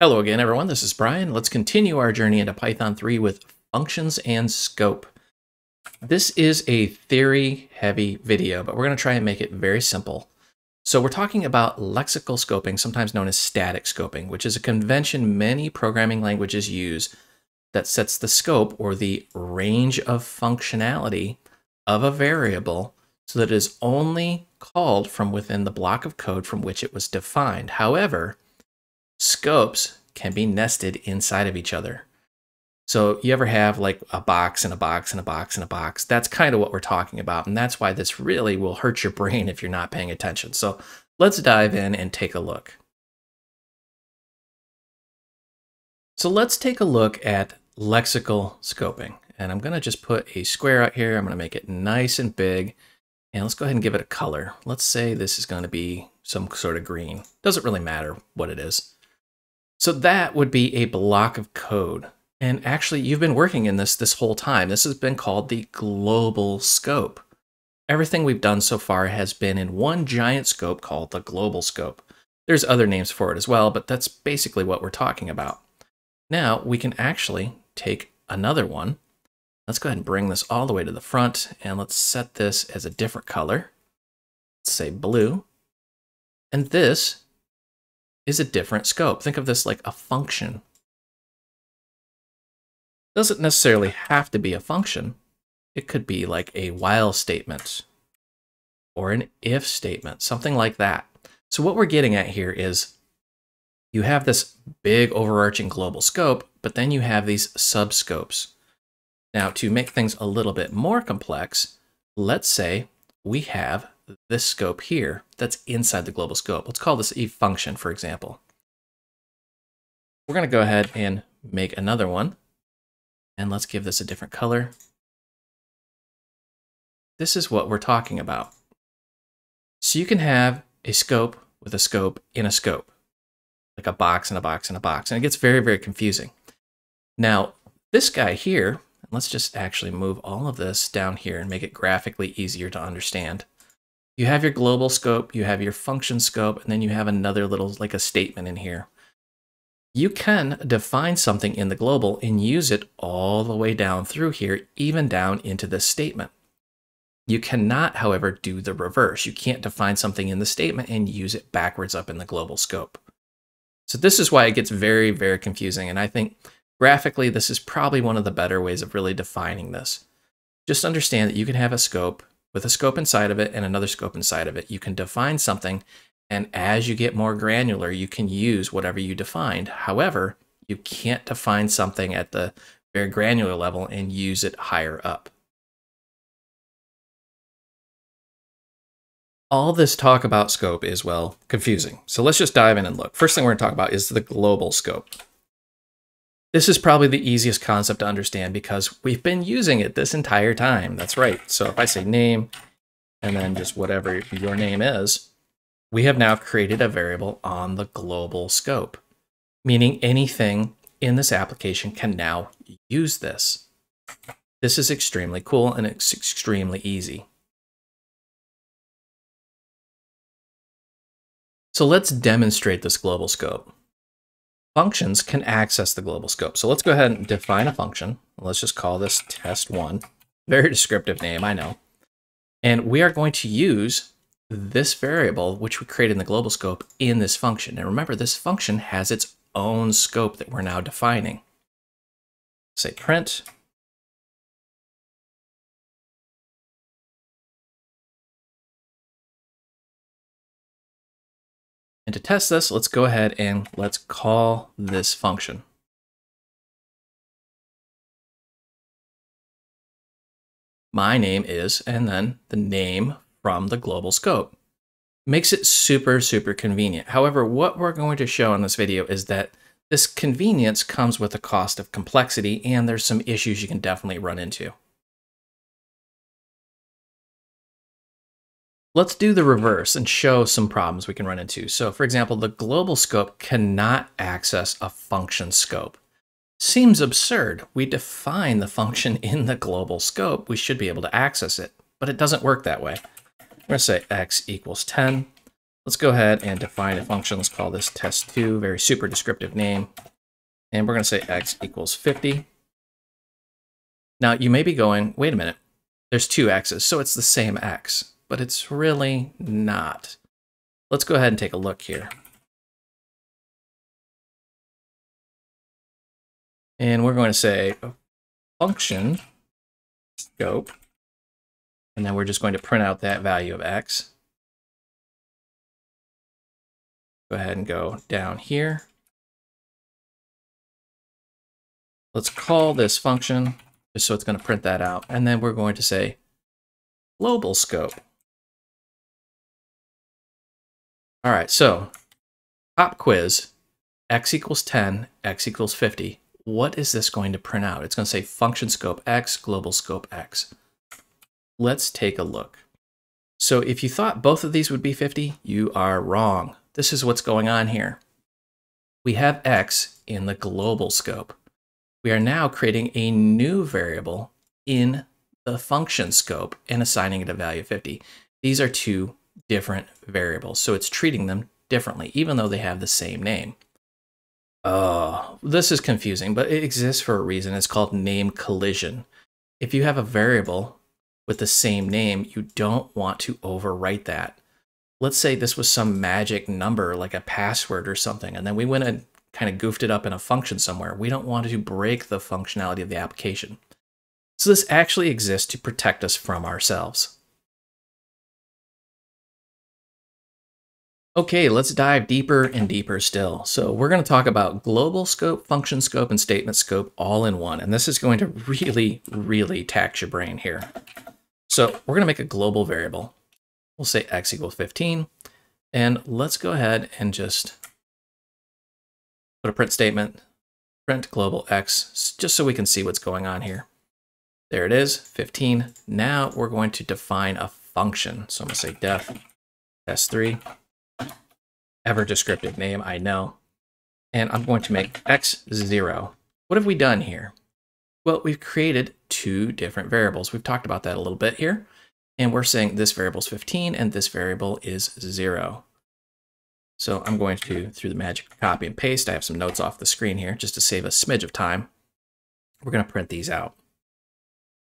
Hello again, everyone. This is Bryan. Let's continue our journey into Python 3 with functions and scope. This is a theory-heavy video, but we're going to try and make it very simple. So we're talking about lexical scoping, sometimes known as static scoping, which is a convention many programming languages use that sets the scope or the range of functionality of a variable so that it is only called from within the block of code from which it was defined. However, scopes can be nested inside of each other. So you ever have like a box and a box and a box and a box? That's kind of what we're talking about. And that's why this really will hurt your brain if you're not paying attention. So let's dive in and take a look. So let's take a look at lexical scoping. And I'm going to just put a square out here. I'm going to make it nice and big. And let's go ahead and give it a color. Let's say this is going to be some sort of green. Doesn't really matter what it is. So that would be a block of code. And actually, you've been working in this this whole time. This has been called the global scope. Everything we've done so far has been in one giant scope called the global scope. There's other names for it as well, but that's basically what we're talking about. Now we can actually take another one. Let's go ahead and bring this all the way to the front and let's set this as a different color. Let's say blue. And this is a different scope. Think of this like a function. Doesn't necessarily have to be a function. It could be like a while statement or an if statement, something like that. So what we're getting at here is you have this big overarching global scope, but then you have these subscopes. Now to make things a little bit more complex, let's say we have this scope here that's inside the global scope. Let's call this a function, for example. We're going to go ahead and make another one. And let's give this a different color. This is what we're talking about. So you can have a scope with a scope in a scope, like a box and a box and a box. And it gets very, very confusing. Now, this guy here, let's just actually move all of this down here and make it graphically easier to understand you have your global scope, you have your function scope, and then you have another little, like a statement in here. You can define something in the global and use it all the way down through here, even down into this statement. You cannot, however, do the reverse. You can't define something in the statement and use it backwards up in the global scope. So this is why it gets very, very confusing. And I think graphically, this is probably one of the better ways of really defining this. Just understand that you can have a scope with a scope inside of it and another scope inside of it. You can define something, and as you get more granular, you can use whatever you defined. However, you can't define something at the very granular level and use it higher up. All this talk about scope is, well, confusing. So let's just dive in and look. First thing we're going to talk about is the global scope. This is probably the easiest concept to understand because we've been using it this entire time. That's right. So if I say name and then just whatever your name is, we have now created a variable on the global scope, meaning anything in this application can now use this. This is extremely cool and it's extremely easy. So let's demonstrate this global scope functions can access the global scope. So let's go ahead and define a function. Let's just call this test1. Very descriptive name, I know. And we are going to use this variable, which we created in the global scope, in this function. And remember, this function has its own scope that we're now defining. Say print And to test this, let's go ahead and let's call this function. My name is, and then the name from the global scope. Makes it super, super convenient. However, what we're going to show in this video is that this convenience comes with a cost of complexity, and there's some issues you can definitely run into. Let's do the reverse and show some problems we can run into. So for example, the global scope cannot access a function scope. Seems absurd. We define the function in the global scope. We should be able to access it, but it doesn't work that way. We're going to say x equals 10. Let's go ahead and define a function. Let's call this test2, very super descriptive name. And we're going to say x equals 50. Now you may be going, wait a minute, there's two x's, so it's the same x, but it's really not. Let's go ahead and take a look here. And we're going to say function scope, and then we're just going to print out that value of x. Go ahead and go down here. Let's call this function, just so it's going to print that out. And then we're going to say global scope. All right, so pop quiz, x equals 10, x equals 50. What is this going to print out? It's going to say function scope x, global scope x. Let's take a look. So if you thought both of these would be 50, you are wrong. This is what's going on here. We have x in the global scope. We are now creating a new variable in the function scope and assigning it a value of 50. These are two different variables, so it's treating them differently, even though they have the same name. Oh, this is confusing, but it exists for a reason. It's called name collision. If you have a variable with the same name, you don't want to overwrite that let's say this was some magic number like a password or something, and then we went and kind of goofed it up in a function somewhere. We don't want to break the functionality of the application. So this actually exists to protect us from ourselves. Okay, let's dive deeper and deeper still. So we're going to talk about global scope, function scope, and statement scope all in one. And this is going to really, really tax your brain here. So we're going to make a global variable. We'll say x equals 15. And let's go ahead and just put a print statement, print global x, just so we can see what's going on here. There it is, 15. Now we're going to define a function. So I'm going to say def s3, ever descriptive name, I know. And I'm going to make x 0. What have we done here? Well, we've created two different variables. We've talked about that a little bit here. And we're saying this variable is 15 and this variable is 0. So I'm going to, through the magic copy and paste, I have some notes off the screen here just to save a smidge of time. We're going to print these out.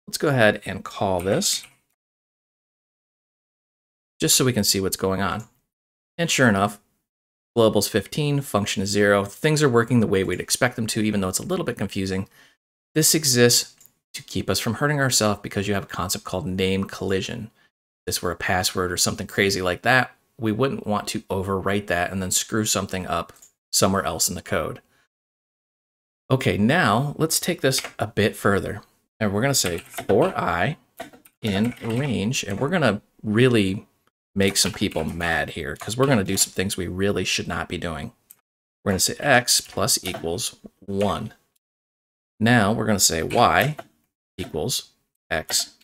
Let's go ahead and call this just so we can see what's going on. And sure enough, global is 15, function is 0. Things are working the way we'd expect them to, even though it's a little bit confusing. This exists to keep us from hurting ourselves because you have a concept called name collision. If this were a password or something crazy like that, we wouldn't want to overwrite that and then screw something up somewhere else in the code. Okay, now let's take this a bit further. And we're going to say for i in range, and we're going to really make some people mad here because we're going to do some things we really should not be doing. We're going to say x plus equals 1. Now we're going to say y equals x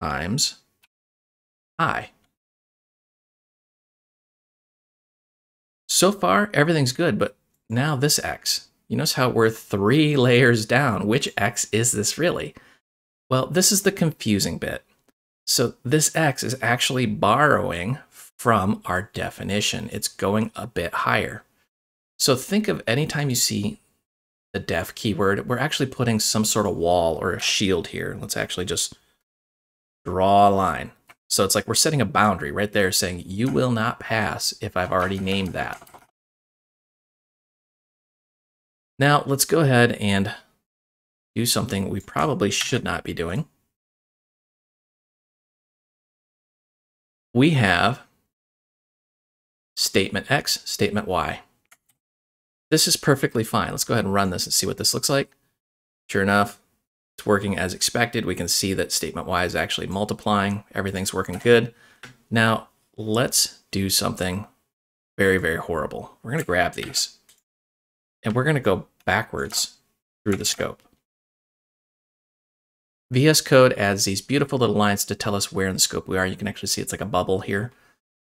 times i. So far, everything's good, but now this x. You notice how we're three layers down. Which x is this really? Well, this is the confusing bit. So this x is actually borrowing from our definition. It's going a bit higher. So think of any time you see the def keyword, we're actually putting some sort of wall or a shield here. Let's actually just draw a line. So it's like we're setting a boundary right there saying you will not pass if I've already named that. Now let's go ahead and do something we probably should not be doing. We have statement X, statement Y. This is perfectly fine. Let's go ahead and run this and see what this looks like. Sure enough, it's working as expected. We can see that statement Y is actually multiplying. Everything's working good. Now, let's do something very, very horrible. We're going to grab these and we're going to go backwards through the scope. VS Code adds these beautiful little lines to tell us where in the scope we are. You can actually see it's like a bubble here.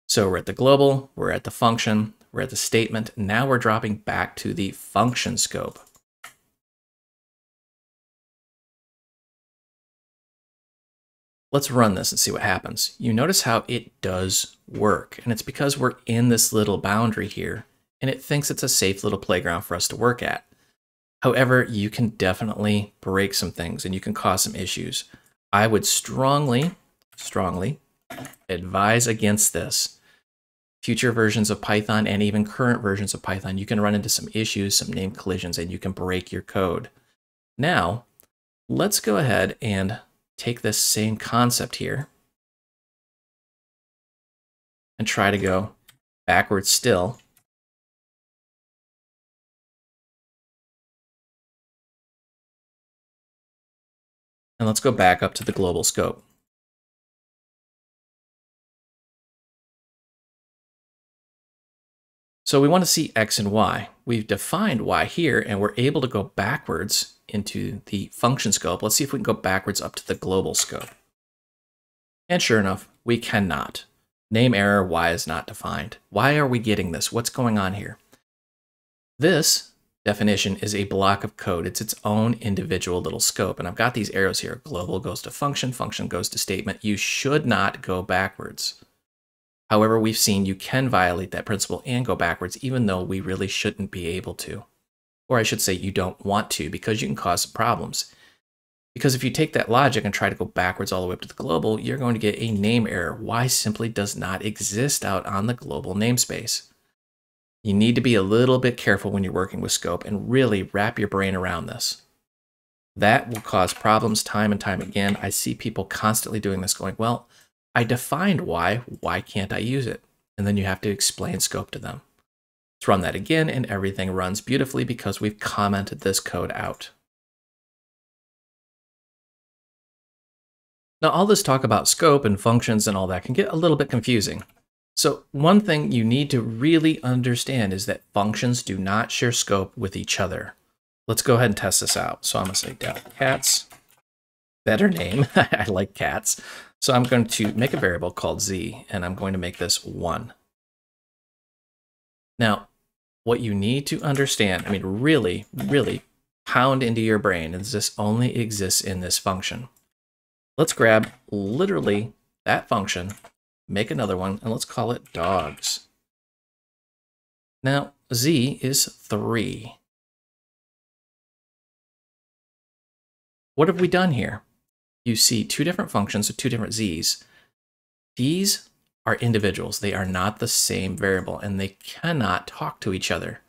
So we're at the global, we're at the function, we're at the statement. Now we're dropping back to the function scope. let's run this and see what happens. You notice how it does work, and it's because we're in this little boundary here, and it thinks it's a safe little playground for us to work at. However, you can definitely break some things and you can cause some issues. I would strongly, strongly advise against this. Future versions of Python and even current versions of Python, you can run into some issues, some name collisions, and you can break your code. Now, let's go ahead and take this same concept here and try to go backwards still And let's go back up to the global scope. So we want to see X and Y. We've defined Y here, and we're able to go backwards into the function scope. Let's see if we can go backwards up to the global scope. And sure enough, we cannot. Name error, Y is not defined. Why are we getting this? What's going on here? This definition is a block of code. It's its own individual little scope. And I've got these arrows here. Global goes to function, function goes to statement. You should not go backwards. However, we've seen you can violate that principle and go backwards, even though we really shouldn't be able to. Or I should say you don't want to, because you can cause problems. Because if you take that logic and try to go backwards all the way up to the global, you're going to get a name error. Y simply does not exist out on the global namespace. You need to be a little bit careful when you're working with scope and really wrap your brain around this. That will cause problems time and time again. I see people constantly doing this going, well, I defined Y, why can't I use it? And then you have to explain scope to them. Let's run that again and everything runs beautifully because we've commented this code out. Now all this talk about scope and functions and all that can get a little bit confusing. So one thing you need to really understand is that functions do not share scope with each other. Let's go ahead and test this out. So I'm going to say def cats, better name, I like cats. So I'm going to make a variable called z, and I'm going to make this 1. Now, what you need to understand, I mean, really, really pound into your brain is this only exists in this function. Let's grab literally that function make another one, and let's call it dogs. Now, z is 3. What have we done here? You see two different functions with two different z's. These are individuals. They are not the same variable, and they cannot talk to each other.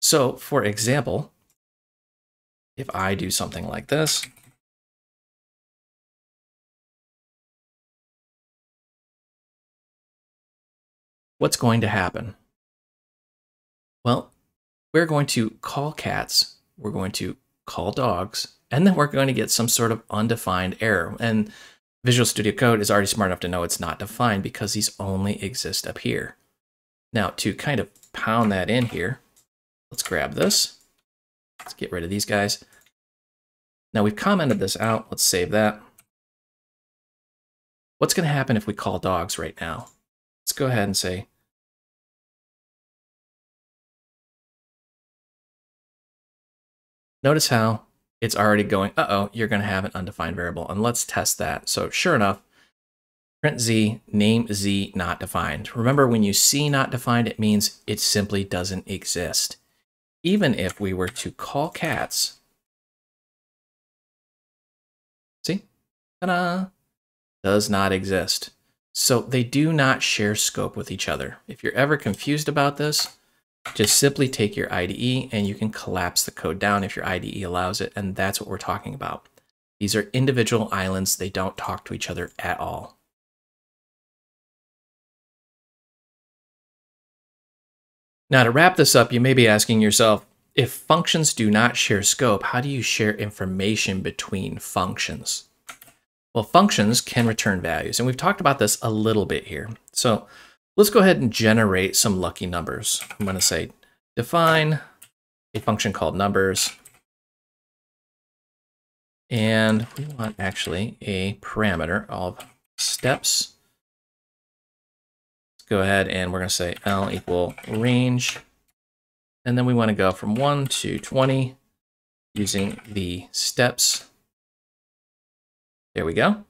So, for example, if I do something like this, what's going to happen? Well, we're going to call cats, we're going to call dogs, and then we're going to get some sort of undefined error. And Visual Studio Code is already smart enough to know it's not defined because these only exist up here. Now, to kind of pound that in here, let's grab this. Let's get rid of these guys. Now we've commented this out. Let's save that. What's going to happen if we call dogs right now? Let's go ahead and say Notice how it's already going, uh-oh, you're going to have an undefined variable. And let's test that. So sure enough, print z, name z not defined. Remember, when you see not defined, it means it simply doesn't exist. Even if we were to call cats, see, ta-da, does not exist. So they do not share scope with each other. If you're ever confused about this, just simply take your IDE and you can collapse the code down if your IDE allows it, and that's what we're talking about. These are individual islands. They don't talk to each other at all. Now to wrap this up, you may be asking yourself, if functions do not share scope, how do you share information between functions? Well, functions can return values, and we've talked about this a little bit here. So let's go ahead and generate some lucky numbers. I'm going to say define a function called numbers. And we want actually a parameter of steps. Let's go ahead and we're going to say L equal range. And then we want to go from 1 to 20 using the steps there we go.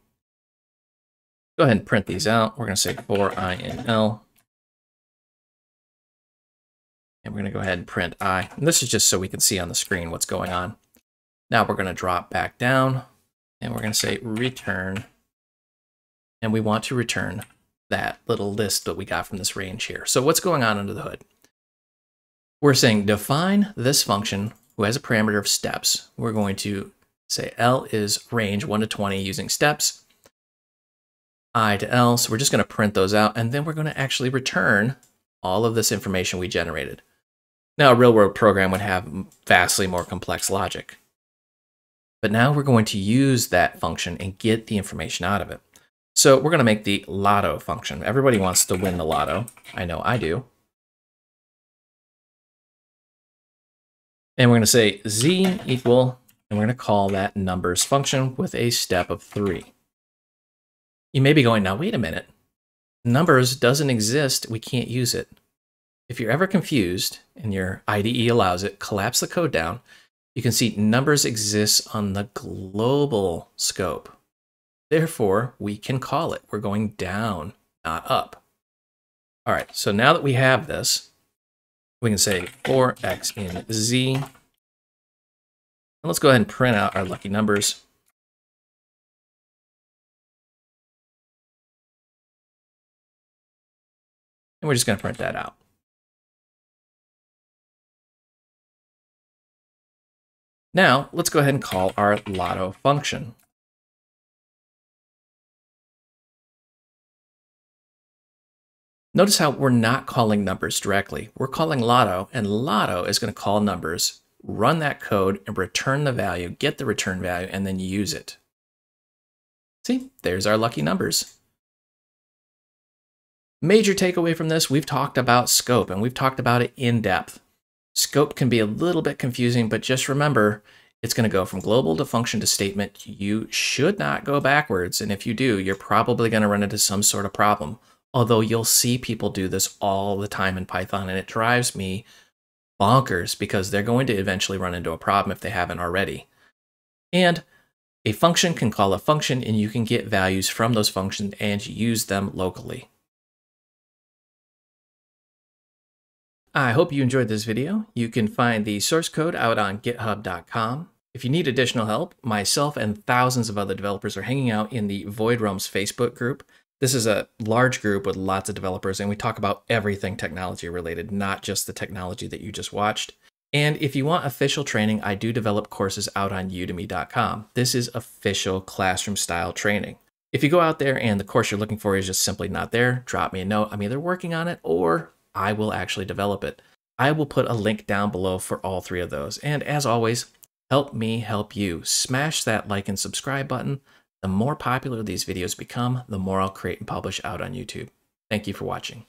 Go ahead and print these out. We're going to say for i in L. And we're going to go ahead and print i. And this is just so we can see on the screen what's going on. Now we're going to drop back down and we're going to say return. And we want to return that little list that we got from this range here. So what's going on under the hood? We're saying define this function who has a parameter of steps. We're going to say L is range 1 to 20 using steps, I to L. So we're just going to print those out, and then we're going to actually return all of this information we generated. Now, a real world program would have vastly more complex logic. But now we're going to use that function and get the information out of it. So we're going to make the lotto function. Everybody wants to win the lotto. I know I do. And we're going to say z equal, and we're going to call that numbers function with a step of 3. You may be going, now wait a minute. Numbers doesn't exist. We can't use it. If you're ever confused and your IDE allows it, collapse the code down. You can see numbers exists on the global scope. Therefore, we can call it. We're going down, not up. All right, so now that we have this, we can say for x in z. And let's go ahead and print out our lucky numbers. And we're just going to print that out. Now, let's go ahead and call our lotto function. Notice how we're not calling numbers directly. We're calling Lotto, and Lotto is going to call numbers, run that code, and return the value, get the return value, and then use it. See, there's our lucky numbers. Major takeaway from this, we've talked about scope, and we've talked about it in depth. Scope can be a little bit confusing, but just remember, it's going to go from global to function to statement. You should not go backwards, and if you do, you're probably going to run into some sort of problem. Although you'll see people do this all the time in Python, and it drives me bonkers because they're going to eventually run into a problem if they haven't already. And a function can call a function, and you can get values from those functions and use them locally. I hope you enjoyed this video. You can find the source code out on github.com. If you need additional help, myself and thousands of other developers are hanging out in the Void Realms Facebook group. This is a large group with lots of developers, and we talk about everything technology related, not just the technology that you just watched. And if you want official training, I do develop courses out on udemy.com. This is official classroom style training. If you go out there and the course you're looking for is just simply not there, drop me a note. I'm either working on it or I will actually develop it. I will put a link down below for all three of those. And as always, help me help you. Smash that like and subscribe button. The more popular these videos become, the more I'll create and publish out on YouTube. Thank you for watching.